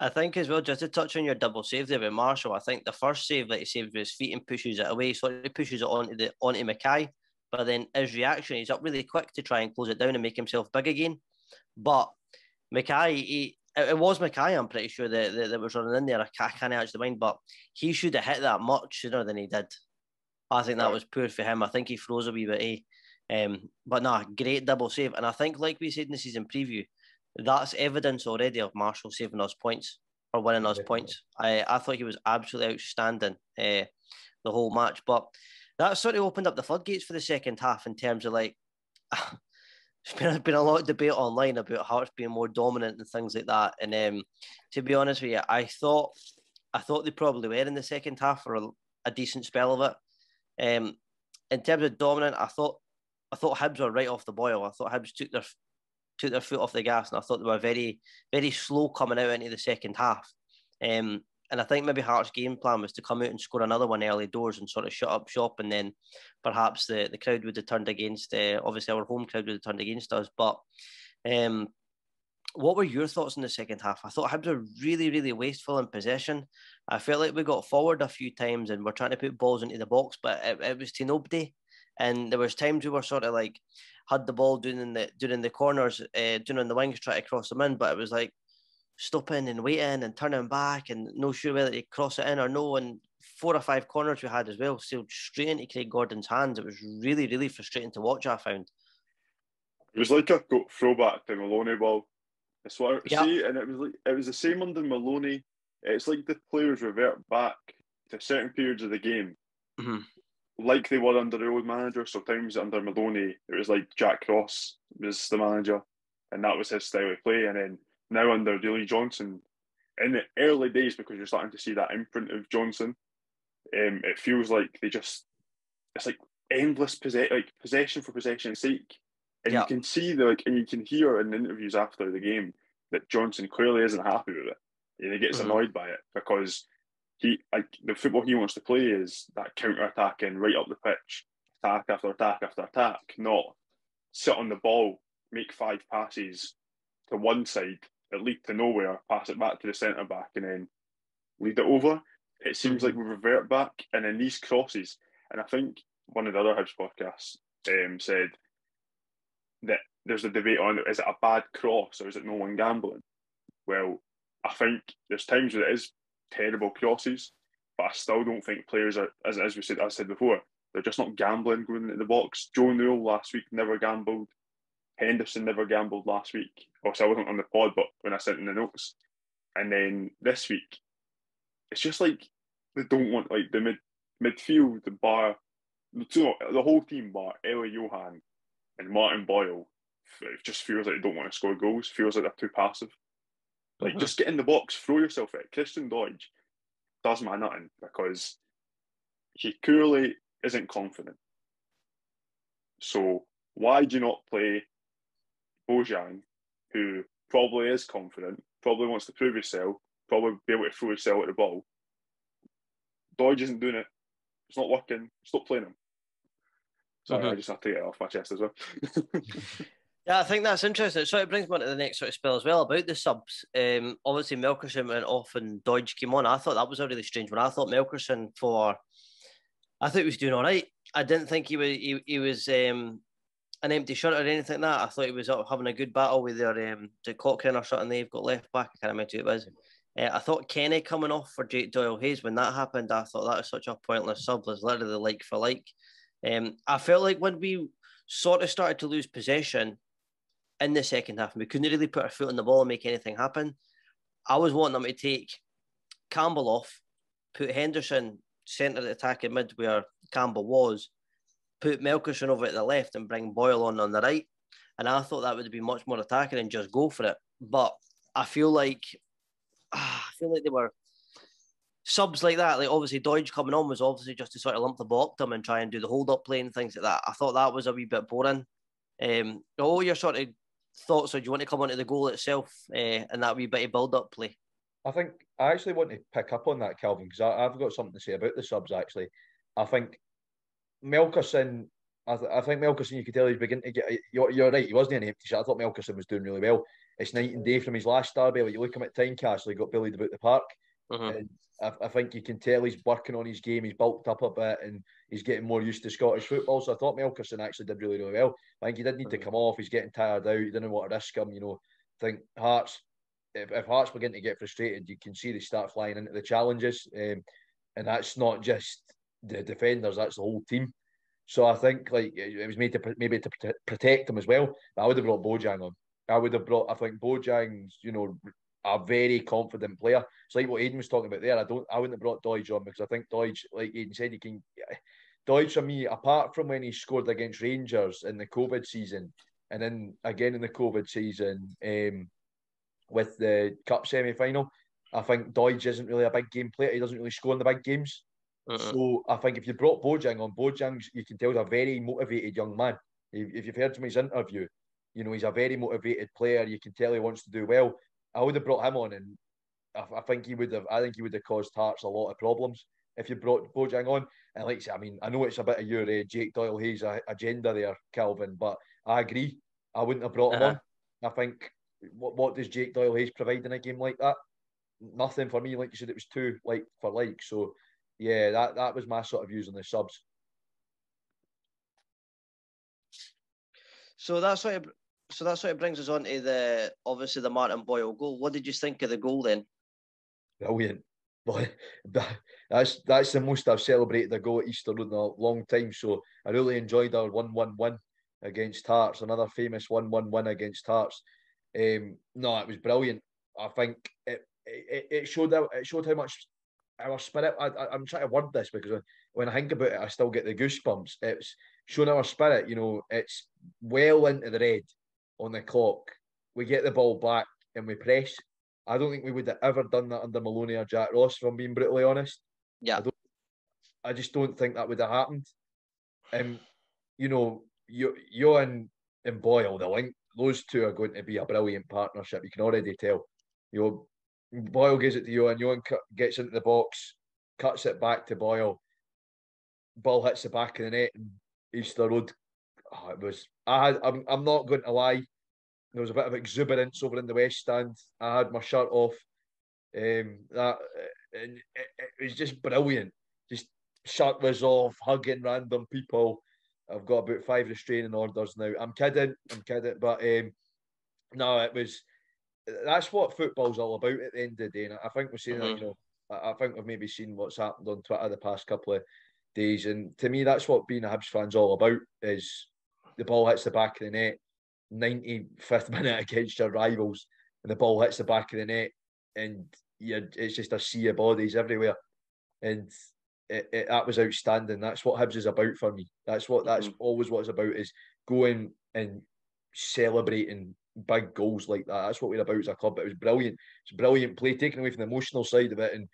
I think as well, just to touch on your double save there with Marshall, I think the first save that he saved with his feet and pushes it away, so he pushes it onto the onto McKay. But then his reaction, he's up really quick to try and close it down and make himself big again. But McKay, he, it it was McKay, I'm pretty sure that, that, that was running in there. I can't, I can't actually mind, but he should have hit that much sooner than he did. I think that was poor for him. I think he froze a wee bit, eh? Um, but nah, great double save. And I think, like we said in the season preview, that's evidence already of Marshall saving us points or winning us points. I, I thought he was absolutely outstanding uh, the whole match. But that sort of opened up the floodgates for the second half in terms of like, [LAUGHS] there's been, been a lot of debate online about Hearts being more dominant and things like that. And um, to be honest with you, I thought I thought they probably were in the second half for a, a decent spell of it. Um, in terms of dominant, I thought I thought Hibs were right off the boil. I thought Hibs took their took their foot off the gas, and I thought they were very very slow coming out into the second half. Um, and I think maybe Hearts' game plan was to come out and score another one early doors and sort of shut up shop, and then perhaps the, the crowd would have turned against. Uh, obviously, our home crowd would have turned against us. But um, what were your thoughts in the second half? I thought Hibs were really, really wasteful in possession. I felt like we got forward a few times and we're trying to put balls into the box, but it, it was to nobody. And there was times we were sort of like had the ball doing in the doing the corners, uh, doing on the wings, trying to cross them in, but it was like stopping and waiting and turning back and no sure whether to cross it in or no. And four or five corners we had as well sailed straight into Craig Gordon's hands. It was really, really frustrating to watch. I found. It was like a throwback to Maloney ball. That's what I Yeah. see, and it was like it was the same under Maloney. It's like the players revert back to certain periods of the game, Mhm. Like they were under the old manager. So times under Maloney, it was like Jack Ross was the manager, and that was his style of play. And then now under Lee Johnson, in the early days, because you're starting to see that imprint of Johnson, um, it feels like they just it's like endless possess like possession for possession's sake. And Yeah. you can see the like, and you can hear in the interviews after the game that Johnson clearly isn't happy with it. And he gets Mhm. annoyed by it because he like the football he wants to play is that counter attacking right up the pitch, attack after attack after attack, not sit on the ball, make five passes to one side that lead to nowhere, pass it back to the centre back, and then lead it over. It seems like we revert back, and then these crosses, and I think one of the other Hibs podcasts um, said that there's a debate on is it a bad cross or is it no one gambling? Well, I think there's times where it is terrible crosses, but I still don't think players are, as, as we said, I said before, they're just not gambling going into the box. Joe Newell last week never gambled. Henderson never gambled last week. Obviously, I wasn't on the pod, but when I sent in the notes, and then this week, it's just like they don't want like the mid midfield, the bar, the two, the whole team bar Élie Youan and Martin Boyle. It just feels like they don't want to score goals. Feels like they're too passive. Like Mhm. just get in the box, throw yourself at it. Christian Doidge does my nothing because he clearly isn't confident. So why do you not play Bojan, who probably is confident, probably wants to prove himself, probably be able to throw himself at the ball. Doidge isn't doing it. It's not working. Stop playing him. Sorry, I Mhm. just have to get it off my chest as well. [LAUGHS] Yeah, I think that's interesting. So it brings me on to the next sort of spell as well about the subs. Um, obviously Melkersen went off and Doidge came on. I thought that was a really strange one. I thought Melkersen for, I thought he was doing all right. I didn't think he was he, he was um, an empty shirt or anything like that. I thought he was having a good battle with their um, the Cochrane or something they've got left back. I can't remember who it was. Uh, I thought Kenneh coming off for Jake Doyle Hayes when that happened. I thought that was such a pointless sub. Was literally like for like. Um, I felt like when we sort of started to lose possession in the second half, and we couldn't really put our foot on the ball and make anything happen. I was wanting them to take Campbell off, put Henderson centre the attack in mid where Campbell was, put Melkersen over at the left and bring Boyle on on the right. And I thought that would be much more attacking and just go for it. But I feel like [SIGHS] I feel like they were subs like that. Like obviously Doidge coming on was obviously just to sort of lump the ball up them and try and do the hold up play and things like that. I thought that was a wee bit boring. Um, all your sort of thoughts, or do you want to come on to the goal itself uh, and that wee bit of build up play? I think I actually want to pick up on that, Calvin, because I've got something to say about the subs. Actually, I think Melkersen. I, th- I think Melkersen, you could tell he's beginning to get. You're, you're right. He wasn't an empty shot. I thought Melkersen was doing really well. It's night and day from his last derby. Like you look him at Tynecastle, he got bullied about the park. Uh-huh. And I, I, think you can tell he's working on his game. He's bulked up a bit and he's getting more used to Scottish football. So I thought Melkersen actually did really, really well. I think he did need to come off. He's getting tired out. He didn't want to risk him. You know, I think Hearts if, if Hearts begin to get frustrated, you can see they start flying into the challenges, um, and that's not just the defenders; that's the whole team. So I think like it was made to maybe to protect them as well. But I would have brought Bojang on. I would have brought. I think Bojang's you know a very confident player. It's like what Aiden was talking about there. I don't. I wouldn't have brought Doidge on because I think Doidge, like Aiden said, he can. Doidge for me, apart from when he scored against Rangers in the COVID season, and then again in the COVID season, um, with the cup semi final. I think Doidge isn't really a big game player. He doesn't really score in the big games. Uh-uh. So I think if you brought Bojang on, Bojang, you can tell he's a very motivated young man. If, you've heard from his interview, you know he's a very motivated player. You can tell he wants to do well. I would have brought him on, and I, I think he would have. I think he would have caused Hearts a lot of problems if you brought Bojang on. And like I mean, I know it's a bit of your uh, Jake Doyle Hayes agenda there, Calvin, but I agree. I wouldn't have brought uh-huh. him on. I think what, what does Jake Doyle Hayes provide in a game like that? Nothing for me. Like you said, it was two like for like. So yeah, that that was my sort of views on the subs. So that's what. It, so that's what it brings us on to the obviously the Martin Boyle goal. What did you think of the goal then? Brilliant. [LAUGHS] that's that's the most I've celebrated a goal at Easter in a long time. So I really enjoyed our one-one win against Hearts. Another famous one-one win against Hearts. Um, no, it was brilliant. I think it it, it showed out, it showed how much our spirit. I, am trying to word this because when I think about it, I still get the goosebumps. It's shown our spirit. You know, it's well into the red on the clock. We get the ball back and we press. I don't think we would have ever done that under Maloney or Jack Ross, if I'm being brutally honest. Yeah. I, I just don't think that would have happened. Um, you know, you you and and Boyle, the link those two are going to be a brilliant partnership. You can already tell. You know, Boyle gives it to you, and Youan gets into the box, cuts it back to Boyle. Ball hits the back of the net, and Easter Road. Oh, it was. I had. I'm. I'm not going to lie. There was a bit of exuberance over in the West Stand. I had my shirt off. Um, that and it, it was just brilliant. Just shirt was off, hugging random people. I've got about five restraining orders now. I'm kidding, I'm kidding, but um, no, it was. That's what football's all about at the end of the day. And I think we're seeing mm-hmm. you know, I think we've maybe seen what's happened on Twitter the past couple of days, and to me, that's what being a Hibs fan's all about. Is the ball hits the back of the net, 95th minute against your rivals, and the ball hits the back of the net, and you it's just a sea of bodies everywhere, and it, it, that was outstanding. That's what Hibs is about for me. That's what that's mm-hmm. always what it's about is going and celebrating big goals like that. That's what we're about as a club. It was brilliant. It's brilliant play, taken away from the emotional side of it, and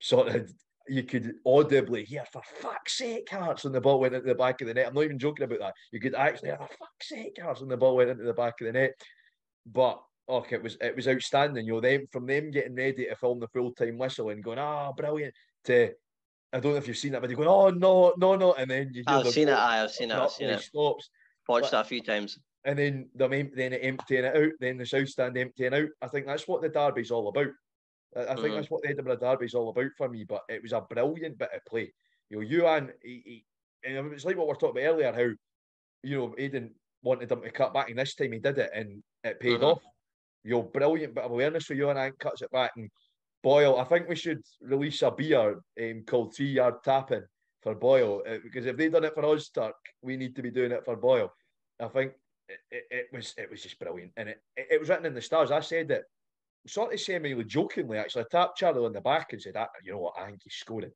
sort of you could audibly hear for fuck's sake Hearts when the ball went into the back of the net. I'm not even joking about that. You could actually hear for fuck's sake Hearts when the ball went into the back of the net. But okay, it was it was outstanding. You know, them from them getting ready to film the full time whistle and going, ah, oh, brilliant to I don't know if you've seen that, but they going, "Oh no, no, no," and then you I've seen it. I've seen it. I've seen it. Stops. Watched that a few times. And then the then it emptying it out, then the south stand emptying out. I think that's what the derby's all about. I, think mm-hmm. that's what the Edinburgh Derby is all about for me. But it was a brilliant bit of play. You know, Youan, he, he, and it's like what we are talking about earlier, how you know Aiden wanted him to cut back, and this time he did it, and it paid Mhm. off. Yo, brilliant bit of awareness for Youan Ank cuts it back, and Boyle. I think we should release a beer um, called Three Yard Tapping for Boyle uh, because if they've done it for Ozturk, we need to be doing it for Boyle. I think it, it, it was it was just brilliant, and it, it, it was written in the stars. I said it sort of semi jokingly. Actually, I tapped Charlie on the back and said, ah, "You know what? I think he's scoring.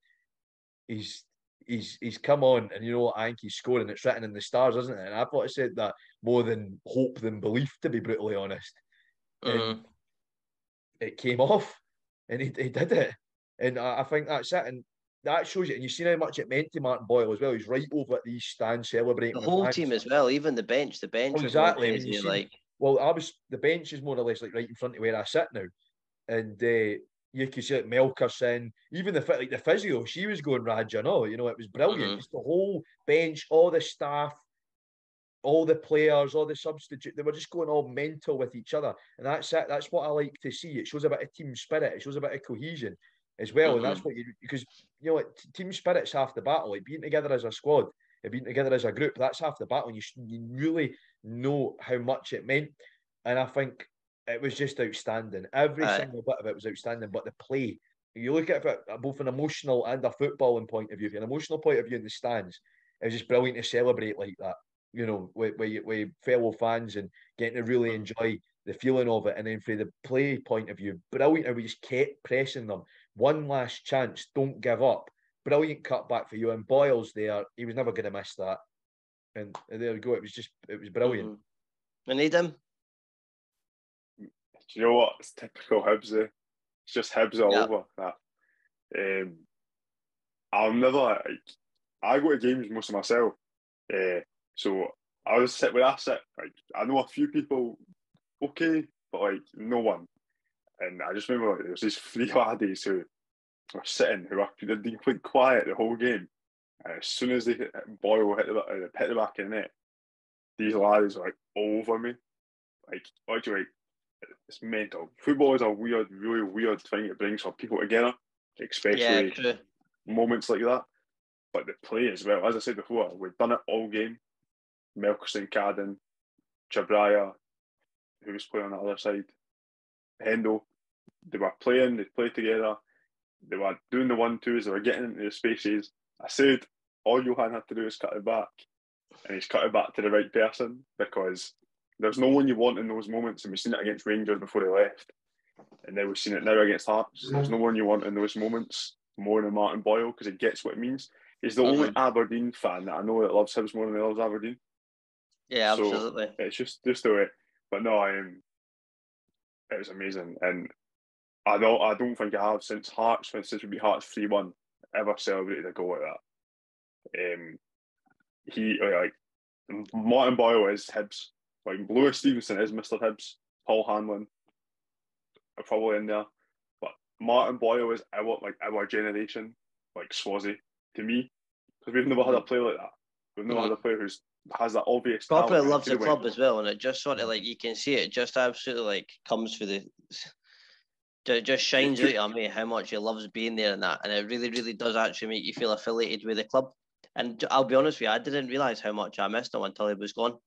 He's he's he's come on, and you know what? I think he's scoring. It's written in the stars, isn't it?" And I thought I said that more than hope than belief, to be brutally honest. And Mhm. it came off, and he, he did it, and I, I think that's it. And that shows you, and you've seen how much it meant to Martin Boyle as well. He's right over at these Stand celebrating. The whole fans. team as well, even the bench. The bench Oh, was going exactly. When you crazy, see- like Well, I was the bench is more or less like right in front of where I sit now, and uh, you can see like Melkersen, even the fit like the physio, she was going Raja. No, you know it was brilliant. Mhm. Just the whole bench, all the staff, all the players, all the substitute, they were just going all mental with each other, and that's it. That's what I like to see. It shows a bit of team spirit. It shows a bit of cohesion as well, and that's what you because you know like, team spirit's half the battle. Like being together as a squad, being together as a group, that's half the battle. You you really know how much it meant, and I think it was just outstanding. Every Aye. single bit of it was outstanding. But the play, you look at it from both an emotional and a footballing point of view. From an emotional point of view in the stands, it was just brilliant to celebrate like that. You know, with with, with fellow fans and getting to really enjoy the feeling of it. And then from the play point of view, brilliant. how we just kept pressing them. One last chance, don't give up. Brilliant cutback for you. And Boyle's there. He was never going to miss that. And there we go. It was just, it was brilliant. mhm. We need him. Do you know what? It's typical Hibs. Eh? It's just Hibs all Yeah. over that. Um, I'll never like. I go to games most of myself, uh, so I was sit where I sit. Like I know a few people, okay, but like no one. And I just remember like, there was these three laddies who were sitting who were they'd been quite quiet the whole game. As soon as they hit Boyle hit the, uh, hit the back of the net, these lads were like over me. Like actually, it's mental. Football is a weird, really weird thing it brings for people together, especially Yeah, moments like that. But the play as well, as I said before, we've done it all game. Melkersen, Cadden, Chabraya, who was playing on the other side, Hendo, they were playing, they played together, they were doing the one twos, they were getting into the spaces. I said all Youan had to do is cut it back, and he's cut it back to the right person because there's no one you want in those moments, and we've seen it against Rangers before they left, and then we've seen it now against Hearts. Mm-hmm. There's no one you want in those moments more than Martin Boyle because he gets what it means. He's the mm-hmm. only Aberdeen fan that I know that loves Hibs more than he loves Aberdeen. Yeah, So- absolutely. It's just just the way. But no, I am. It was amazing, and I don't. I don't think I have since Hearts, since it would be Hearts three one, ever celebrated a goal like that. Um, he like Martin Boyle is Hibs. Like Lewis Stevenson is Mister Hibs. Paul Hanlon are probably in there, but Martin Boyle is our like our generation, like Swazi to me, because we've never had a player like that. We've never had a player who's has that obvious. and loves the club as well, and it just sort of like you can see it just absolutely like comes for the. It just shines out on me how much he loves being there and that, and it really, really does actually make you feel affiliated with the club. And I'll be honest with you, I didn't realize how much I missed him until he was gone.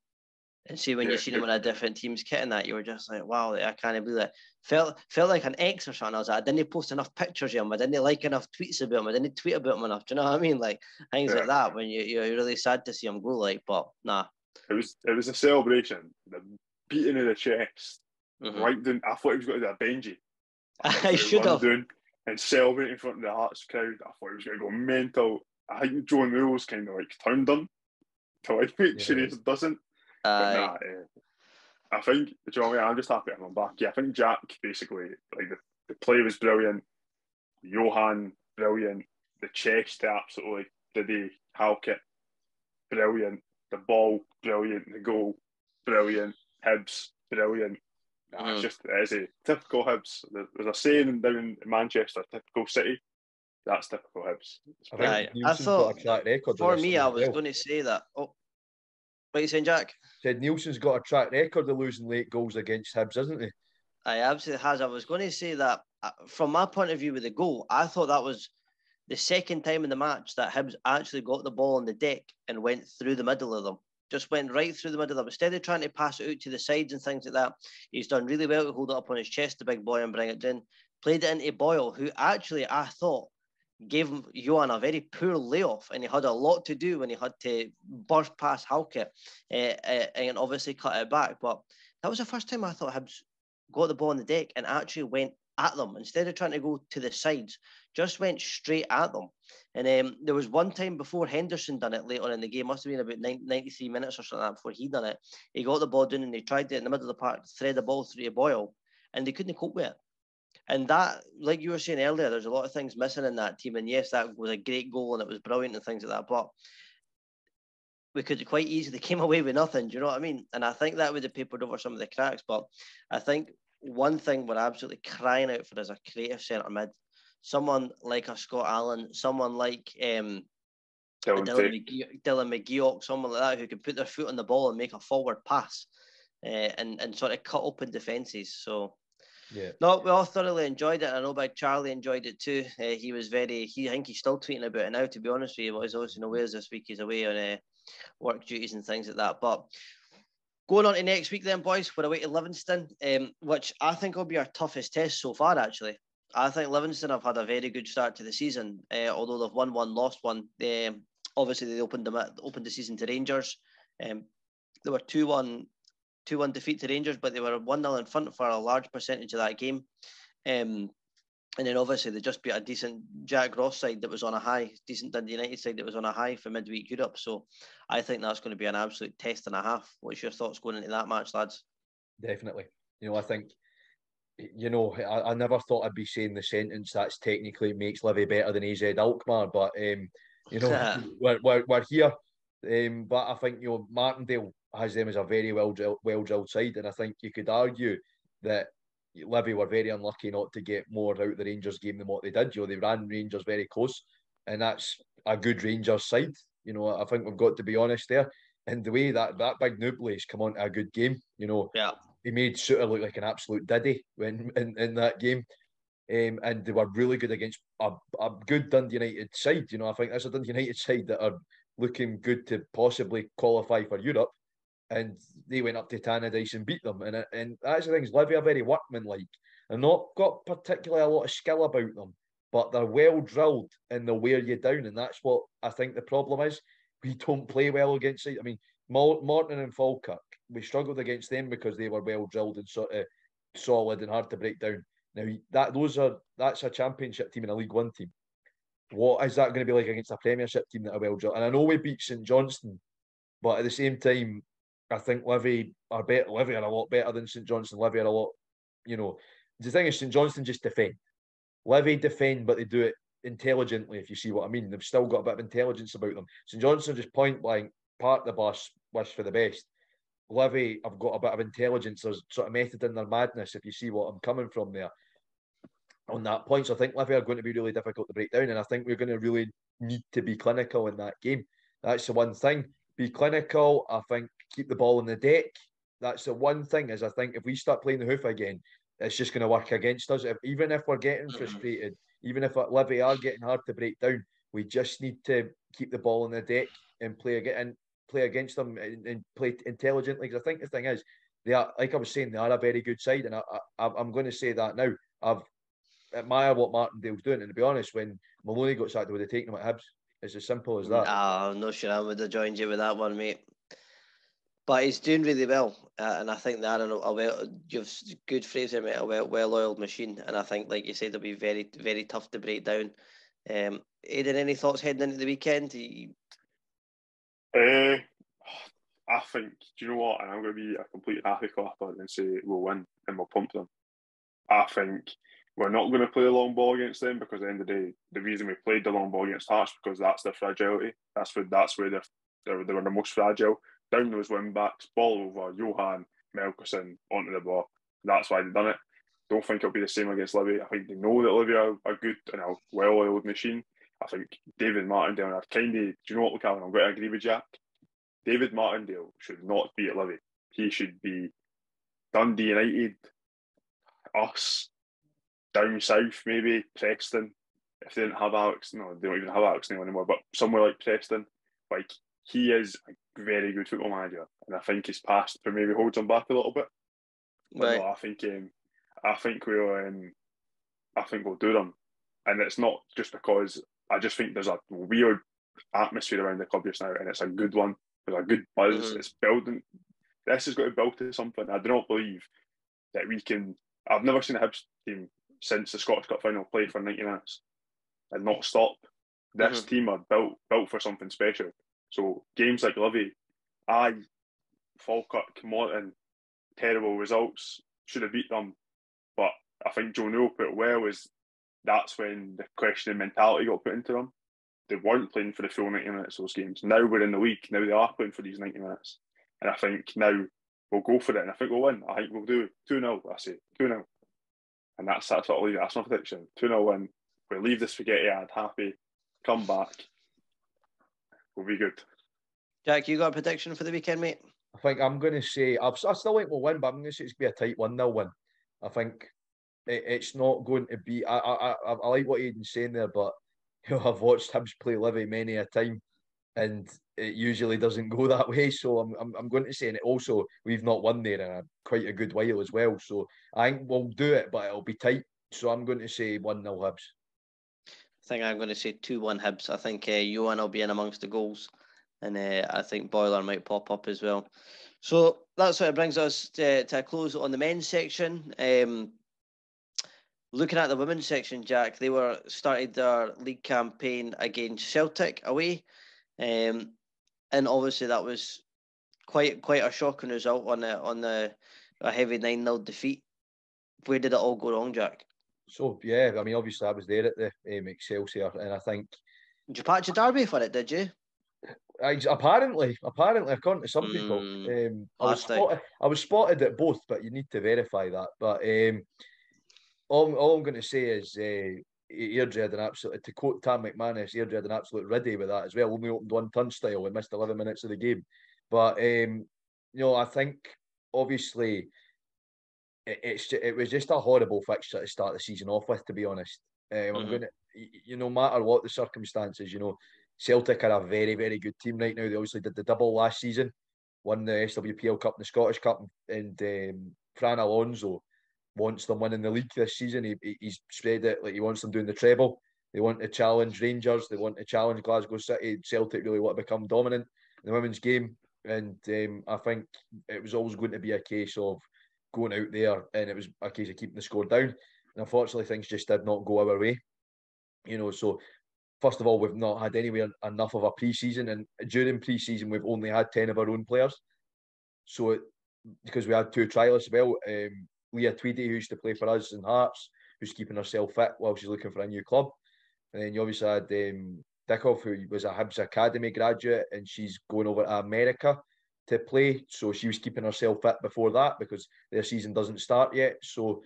And see, when Yeah, you seen him in a different team's kit and that, you were just like, wow, I can't believe it. Felt felt like an ex or something. I was like, I didn't post enough pictures of him. I didn't like enough tweets about him. I didn't tweet about him enough. Do you know what I mean? Like things Yeah. like that. When you you're really sad to see him go, like, but nah. It was it was a celebration, the beating of the chest, Mhm. right down. I thought he was going to do a Benji. [LAUGHS] I should have. Down and celebrate in front of the Hearts crowd. I thought he was going to go mental. I think Joe Mills kind of like turned him to like [LAUGHS] make sure he doesn't. But nah, eh, I think, do you know what I mean? I'm just happy I'm him back. Yeah, I think Jack basically, like the, the play was brilliant. Youan, brilliant. The chest, absolutely. Did he Halkett, brilliant. The ball, brilliant. The goal, brilliant. Hibs, brilliant. Nah. It's just, it is a typical Hibs. There's a saying down in Manchester, typical city. That's typical Hibs. It's I brilliant. Aye. think I Neilson's thought got record. For me, I was well. going to say that. Oh, what are you saying, Jack? Said Neilson's got a track record of losing late goals against Hibs, hasn't he? I absolutely has. I was going to say that uh, from my point of view with the goal, I thought that was the second time in the match that Hibs actually got the ball on the deck and went through the middle of them. Just went right through the middle of it. Instead of trying to pass it out to the sides and things like that, he's done really well to hold it up on his chest, the big boy, and bring it down. Played it into Boyle, who actually I thought gave Youan a very poor layoff, and he had a lot to do when he had to burst past Halke uh, uh, and obviously cut it back. But that was the first time I thought Hibs got the ball on the deck and actually went at them instead of trying to go to the sides, just went straight at them. And um, there was one time before Henderson done it later in the game, must have been about 93 minutes or something like before he done it. He got the ball down and he tried to, in the middle of the park, thread the ball through a Boyle, and they couldn't cope with it. And that, like you were saying earlier, there's a lot of things missing in that team. And yes, that was a great goal and it was brilliant and things like that. But we could quite easily [LAUGHS] came away with nothing. Do you know what I mean? And I think that would have papered over some of the cracks. But I think one thing we're absolutely crying out for is a creative centre mid. Someone like a Scott Allan, someone like um, Dylan, Dylan, McGee, Dylan someone like that who can put their foot on the ball and make a forward pass uh, and, and sort of cut open defences. So, yeah. No, we all thoroughly enjoyed it. I know Big Charlie enjoyed it too. Uh, he was very, he, I think he's still tweeting about it now, to be honest with you. but He's always in Wales this week. He's away on uh, work duties and things like that. But Going on to next week, then, boys, we're away to Livingston, um, which I think will be our toughest test so far, actually. I think Livingston have had a very good start to the season, uh, although they've won one, lost one. They, obviously, they opened the, opened the season to Rangers. Um, they were 2 1 2 1 defeat to Rangers, but they were 1 0 in front for a large percentage of that game. Um, and then obviously they just beat a decent Jack Ross side that was on a high, decent Dundee United side that was on a high for midweek Europe. So I think that's going to be an absolute test and a half. What's your thoughts going into that match, lads? Definitely. You know, I think, you know, I, I never thought I'd be saying the sentence that's technically makes Livy better than AZ Alkmaar, but, um, you know, [LAUGHS] we're, we're, we're here. Um, but I think, you know, Martindale has them as a very well well drilled side. And I think you could argue that Livy were very unlucky not to get more out of the Rangers game than what they did. You know, they ran Rangers very close, and that's a good Rangers side. You know, I think we've got to be honest there. And the way that that big has come on to a good game, you know, yeah, he made Souttar look like an absolute diddy when in, in that game. Um, and they were really good against a, a good Dundee United side. You know, I think that's a Dundee United side that are looking good to possibly qualify for Europe and they went up to Tannadice and beat them. And and that's the thing is Livy are very workmanlike. They're not got particularly a lot of skill about them, but they're well drilled and they'll wear you down. And that's what I think the problem is. We don't play well against it. I mean, Morton and Falkirk, we struggled against them because they were well drilled and sort of solid and hard to break down. Now that those are that's a championship team and a League One team. What is that going to be like against a Premiership team that are well drilled? And I know we beat St Johnstone, but at the same time, I think Livy are better. Livy are a lot better than St Johnstone. Livy are a lot, you know. The thing is, St Johnstone just defend. Livy defend, but they do it intelligently. If you see what I mean, they've still got a bit of intelligence about them. St Johnstone just point blank park the bus, wish for the best. Livy have got a bit of intelligence. There's sort of method in their madness. If you see what I'm coming from there on that point, so I think Livy are going to be really difficult to break down, and I think we're going to really need to be clinical in that game. That's the one thing. Be clinical. I think keep the ball in the deck. That's the one thing is I think if we start playing the hoof again, it's just going to work against us. If, even if we're getting mm-hmm. frustrated, even if Livy are getting hard to break down, we just need to keep the ball in the deck and play again and play against them and, and play intelligently. Because I think the thing is, they are like I was saying, they are a very good side, and I, I'm going to say that now. I've admire what Martindale's doing, and to be honest, when Maloney got sacked, would have taken him at Hibs. It's as simple as that. Oh, not sure I would have joined you with that one, mate but he's doing really well, uh, and I think that a, a well, you've good phrase there, mate, a well, well-oiled machine, and I think, like you said, it'll be very, very tough to break down. Um, Aidan, any thoughts heading into the weekend? You... Uh, I think, do you know what? And I'm going to be a complete happy clapper and say we'll win and we'll pump them. I think we're not going to play the long ball against them because at the end of the day, the reason we played the long ball against Hearts because that's their fragility. That's where that's where they're, they're, they were the most fragile down those wing backs, ball over, Youan, Melkersen onto the ball. That's why they've done it. Don't think it'll be the same against Livy. I think they know that Livy are a good and a well oiled machine. I think David Martindale, I've kind of, do you know what, Calvin? I'm going to agree with Jack. David Martindale should not be at Livy. He should be Dundee United, us, down south, maybe Preston. If they didn't have Alex, no, they don't even have Alex anymore, but somewhere like Preston, like he is a very good football manager, and I think his past for maybe holds him back a little bit. But Right. no, I think um, I think we'll um, I think we'll do them, and it's not just because I just think there's a weird atmosphere around the club just now, and it's a good one. There's a good buzz. Mhm. It's building. This has got to build to something. I do not believe that we can. I've never seen a Hibs team since the Scottish Cup final play for ninety minutes and not stop. This team are built built for something special. So games like Livy, I, Falkirk, Morton, terrible results. Should have beat them, but I think Joe Newell put it well. Is that's when the questioning mentality got put into them. They weren't playing for the full ninety minutes those games. Now we're in the week. Now they are playing for these ninety minutes, and I think now we'll go for it. And I think we'll win. I think we'll do two 0 I say two 0 and that's that's what I'll leave. it. That's my prediction. Two 0 win. We'll leave the spaghetti ad happy. Come back. We'll be good. Jack, you got a prediction for the weekend, mate? I think I'm going to say I've, I still think we'll win, but I'm going to say it's going to be a tight one 0 win. I think it, it's not going to be. I, I I I like what Aidan's saying there, but [LAUGHS] you know I've watched Hibs play Livy many a time, and it usually doesn't go that way. So I'm I'm, I'm going to say, and also we've not won there in a, quite a good while as well. So I think we'll do it, but it'll be tight. So I'm going to say one 0 Hibs. I think I'm going to say 2 1 Hibs. I think uh, Youan will be in amongst the goals, and uh, I think Boiler might pop up as well. So that's what it brings us to, to a close on the men's section. Um, looking at the women's section, Jack, they were started their league campaign against Celtic away, um, and obviously that was quite quite a shocking result on the on the a heavy nine 0 defeat. Where did it all go wrong, Jack? So yeah, I mean obviously I was there at the um, Excelsior, and I think Did you patch a derby for it? Did you? I, apparently, apparently, according to some people, Mm, um, I was spotted. I was spotted at both, but you need to verify that. But um, all, all I'm going to say is, uh, Airdrie had an absolute. To quote Tam McManus, Airdrie had an absolute ready with that as well. Only opened one turnstile and missed 11 minutes of the game. But um, you know, I think obviously it, it's it was just a horrible fixture to start the season off with. To be honest, um, I'm Mhm. going to, you know, no matter what the circumstances, you know, Celtic are a very, very good team right now. They obviously did the double last season, won the SWPL Cup and the Scottish Cup, and um, Fran Alonso wants them winning the league this season. He, he- he's spread it like he wants them doing the treble. They want to challenge Rangers. They want to challenge Glasgow City. Celtic really want to become dominant in the women's game, and um, I think it was always going to be a case of going out there, and it was a case of keeping the score down. And unfortunately, things just did not go our way. You know, so first of all, we've not had anywhere enough of a pre-season, and during pre-season, we've only had ten of our own players. So, it, because we had two trialists, as well, um, Leah Tweedy, who used to play for us in Hearts, who's keeping herself fit while she's looking for a new club, and then you obviously had um, Dickov, who was a Hibs Academy graduate, and she's going over to America to play. So she was keeping herself fit before that because their season doesn't start yet. So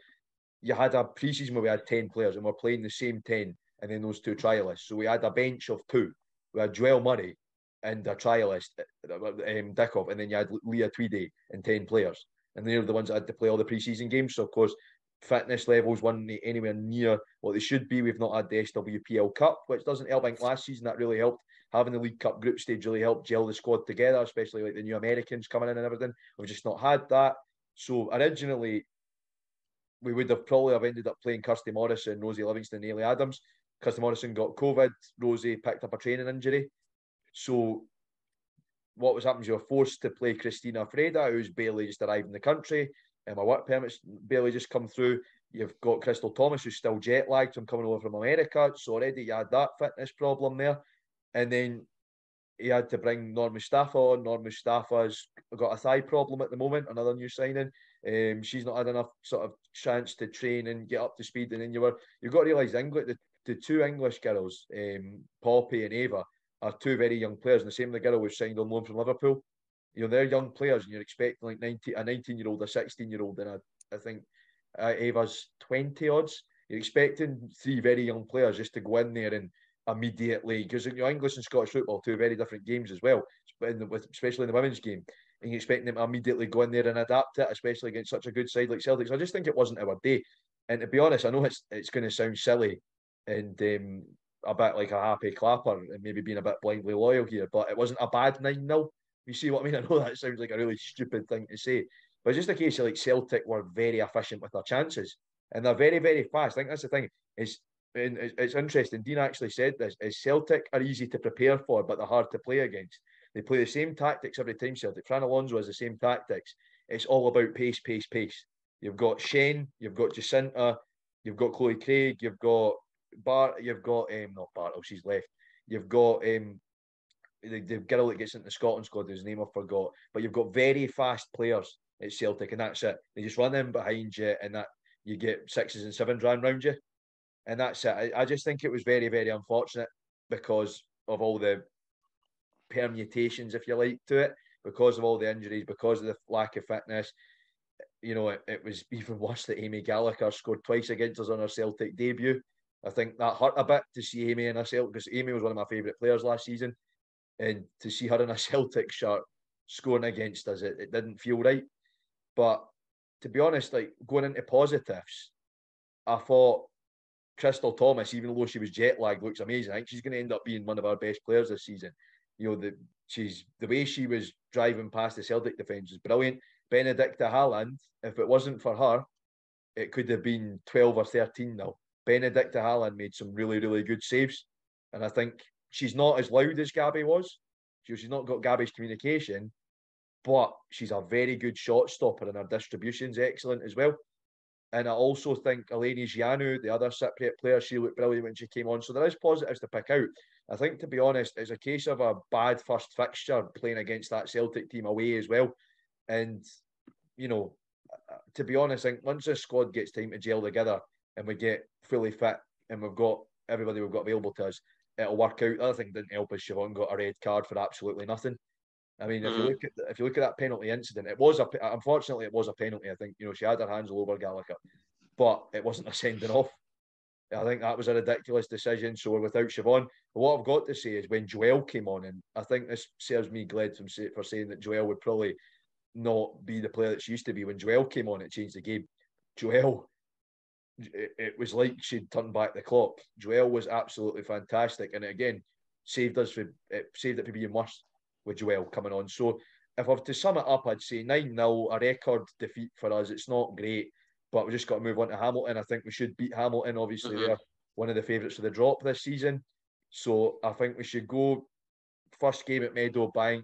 you had a pre-season where we had 10 players and we're playing the same 10 and then those two trialists. So we had a bench of two. We had Joelle Murray and a trialist, um, Dickov, and then you had Leah Tweedy and 10 players. And they're the ones that had to play all the pre-season games. So of course, fitness levels weren't anywhere near what they should be. We've not had the SWPL Cup, which doesn't help. I think last season that really helped. Having the League Cup group stage really helped gel the squad together, especially like the new Americans coming in and everything. We've just not had that. So originally, we would have probably have ended up playing Kirsty Morrison, Rosie Livingston, Ailey Adams. Kirsty Morrison got COVID. Rosie picked up a training injury. So what was happening? You were forced to play Christina Freda, who's barely just arrived in the country. And my work permit's barely just come through. You've got Crystal Thomas, who's still jet lagged from coming over from America. So already you had that fitness problem there. And then he had to bring Norm Mustafa on. Norm Mustafa's got a thigh problem at the moment, another new signing. Um, she's not had enough sort of chance to train and get up to speed. And then you were you've got to realise English the, the two English girls, um, Poppy and Ava, are two very young players. And the same the girl was signed on loan from Liverpool. You know, they're young players, and you're expecting like 19, a 19 year old, a 16 year old, and I think uh, Ava's 20 odds. You're expecting three very young players just to go in there and immediately, because you know, English and Scottish football, two very different games as well, especially in the women's game. And you're expecting them to immediately go in there and adapt it, especially against such a good side like Celtics. I just think it wasn't our day. And to be honest, I know it's it's going to sound silly, and um, a bit like a happy clapper and maybe being a bit blindly loyal here, but it wasn't a bad 9 0. You see what I mean? [LAUGHS] I know that sounds like a really stupid thing to say, but it's just a case of like Celtic were very efficient with their chances and they're very, very fast. I think that's the thing. Is it's interesting. Dean actually said this: is Celtic are easy to prepare for, but they're hard to play against. They play the same tactics every time. Celtic. Fran Alonso has the same tactics. It's all about pace, pace, pace. You've got Shane, you've got Jacinta, you've got Chloe Craig, you've got Bart, you've got um, not Bart, oh she's left. You've got um, the, the girl that gets into the Scotland squad, whose name I forgot. But you've got very fast players at Celtic, and that's it. They just run in behind you, and that you get sixes and sevens ran round you, and that's it. I, I just think it was very, very unfortunate because of all the permutations, if you like, to it, because of all the injuries, because of the lack of fitness. You know, it, it was even worse that Amy Gallagher scored twice against us on her Celtic debut. I think that hurt a bit to see Amy in a Celtic because Amy was one of my favourite players last season, and to see her in a [LAUGHS] Celtic shirt scoring against us, it, it didn't feel right. But to be honest, like going into positives, I thought Crystal Thomas, even though she was jet lagged, looks amazing. I think she's going to end up being one of our best players this season. You know, the she's the way she was driving past the Celtic defence was brilliant. Benedicta Haaland, if it wasn't for her, it could have been 12 or 13 now. Benedicta Haaland made some really, really good saves. And I think she's not as loud as Gabby was. She's not got Gabby's communication, but she's a very good shot stopper and her distribution's excellent as well. And I also think Eleni Gianu, the other Cypriot player, she looked brilliant when she came on. So there is positives to pick out. I think, to be honest, it's a case of a bad first fixture playing against that Celtic team away as well. And, you know, to be honest, I think once the squad gets time to gel together and we get fully fit and we've got everybody we've got available to us, it'll work out. The other thing didn't help is Siobhan got a red card for absolutely nothing. I mean, mm. if you mm-hmm. look at if you look at that penalty incident, it was a unfortunately it was a penalty. I think you know she had her hands all over Gallagher, but it wasn't a sending off. I think that was a ridiculous decision. So without Siobhan, what I've got to say is when Joelle came on, and I think this serves me glad from for saying that Joelle would probably not be the player that she used to be. When Joelle came on, it changed the game. Joelle, it, it was like she'd turned back the clock. Joelle was absolutely fantastic, and it again saved us from it saved it from being worse with Joelle coming on. So if I were to sum it up, I'd say 9 0, a record defeat for us. It's not great, but we just got to move on to Hamilton. I think we should beat Hamilton. Obviously, mm-hmm. they're one of the favourites for the drop this season. So I think we should go first game at Meadowbank.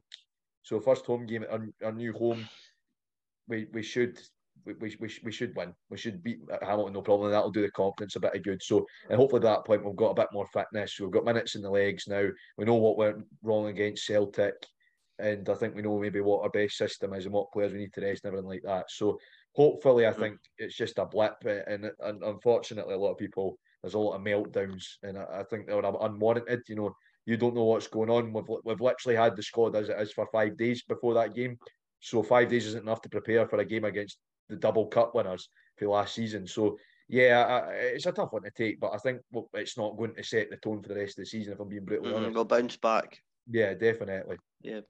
So first home game at our, our new home. We we should we, we, we, we should win. We should beat Hamilton, no problem. And That'll do the confidence a bit of good. So, and hopefully at that point we've got a bit more fitness. We've got minutes in the legs now. We know what went wrong against Celtic, and I think we know maybe what our best system is and what players we need to rest and everything like that. So, hopefully, I mm. think it's just a blip, and, and unfortunately, a lot of people there's a lot of meltdowns, and I, I think they're unwarranted. You know, you don't know what's going on. We've we've literally had the squad as it is for five days before that game. So five days isn't enough to prepare for a game against the double cup winners for last season. So yeah, I, it's a tough one to take, but I think well, it's not going to set the tone for the rest of the season. If I'm being brutally mm, honest, we'll bounce back. Yeah, definitely. Yeah.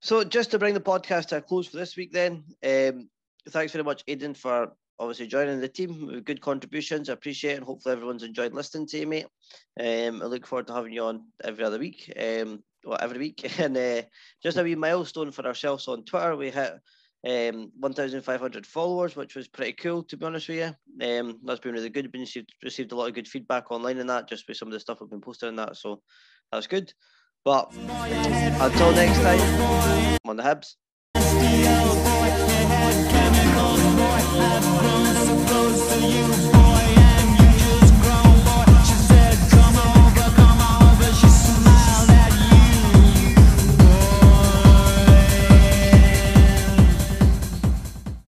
So just to bring the podcast to a close for this week, then, um, thanks very much, Aidan, for obviously joining the team with good contributions. I appreciate it. And hopefully everyone's enjoyed listening to you, mate. Um, I look forward to having you on every other week. Um, well, every week. [LAUGHS] And uh, just a wee milestone for ourselves on Twitter. We hit um, 1,500 followers, which was pretty cool, to be honest with you. Um, that's been really good. Been received, received a lot of good feedback online in that, just with some of the stuff I've been posting in that. So that's good. But until next time, I'm on the Hibs.